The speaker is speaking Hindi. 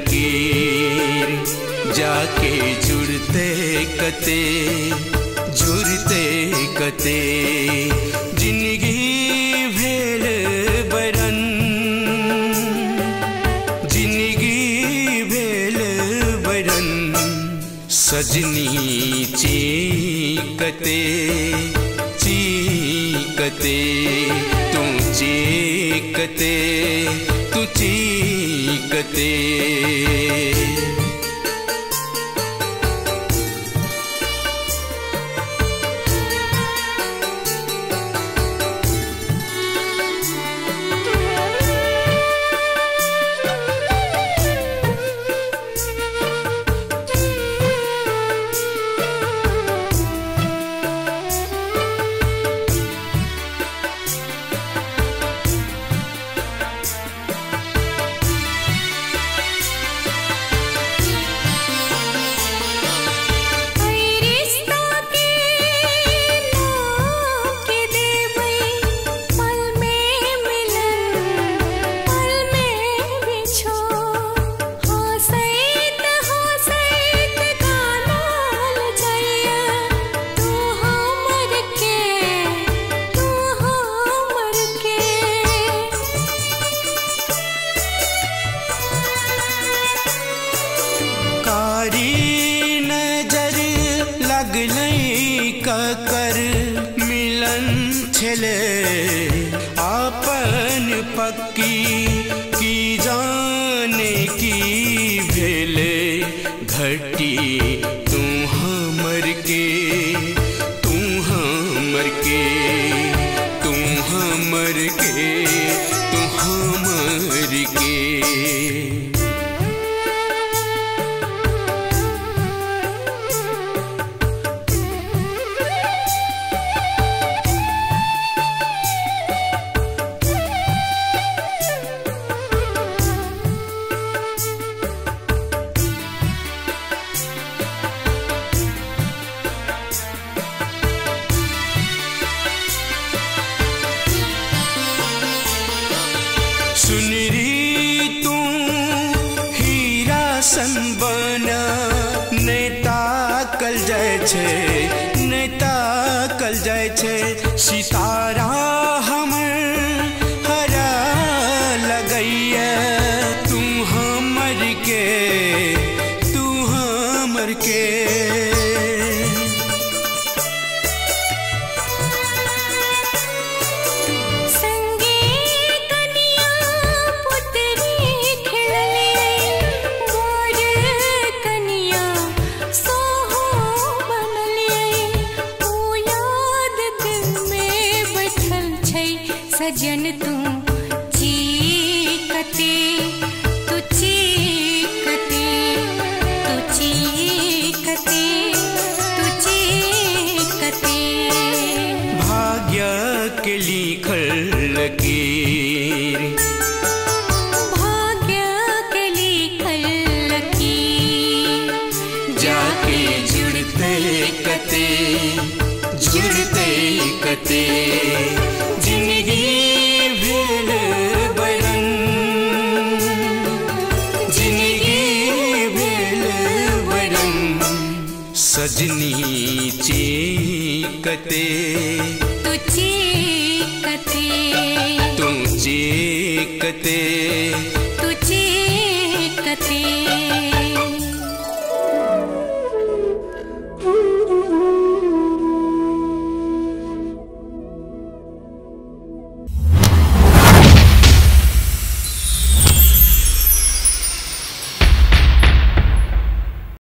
लकीर जाके जुड़ते कते जुड़ते कते। ज़िंदगी भेल बरन, ज़िंदगी भेल बरन, सजनी चीकते चीकते। तू चीकते तू चीकते। ककर मिलन छले। आपन पक्की की जाने की भेले। घटी तू हमर के, तू हमर के, तू हमर के। हीरा सन बना, नेता कल जाय छे, नेता कल जाए छे। सितारा हमर हरा लगैया, तू हमर के, तू हमर के। सजन तू चीकते तू चीकते तू चीकते तू चीकते। भाग्य के लिखल लकीर। भाग्य के लिखल लकीर। जाके जुड़ते कते जुड़ते कते। सजनी चीकते।